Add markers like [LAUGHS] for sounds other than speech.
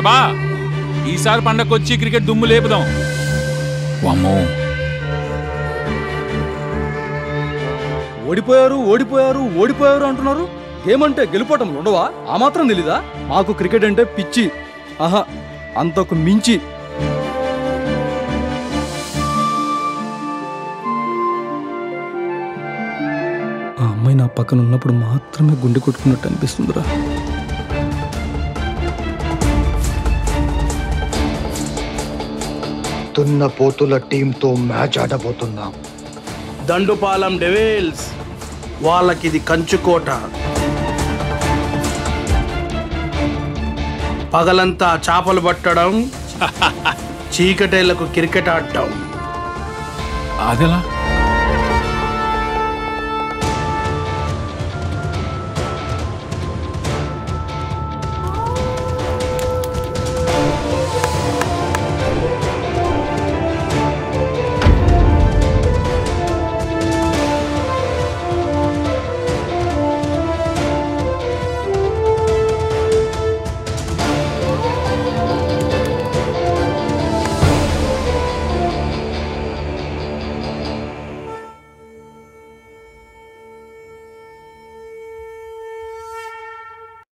బా ఈసారి పండగకొచ్చి క్రికెట్ దుమ్ము లేపుదాం. వామ్మో. ఓడిపోయారు ఓడిపోయారు ఓడిపోయారు అంటున్నారు. ఏమంటే గెలుపటం ఉండవా? ఆ మాత్రం తెలీదా? మాకు క్రికెట్ అంటే పిచ్చి. ఆహా అంతకు మించి. ఆ అమ్మాయి నా పక్కన ఉన్నప్పుడు మాత్రమే గుండె కొట్టుకున్నట్టు అనిపిస్తుందిరా. తున్న పోతుల టీంతో మ్యాచ్ ఆడబోతున్నాం. దండుపాలెం డెవిల్స్ వాళ్ళకిది కంచుకోట. పగలంతా చేపలు పట్టడం [LAUGHS] చీకటేళ్ళకు క్రికెట్ ఆడటం. అదెలా?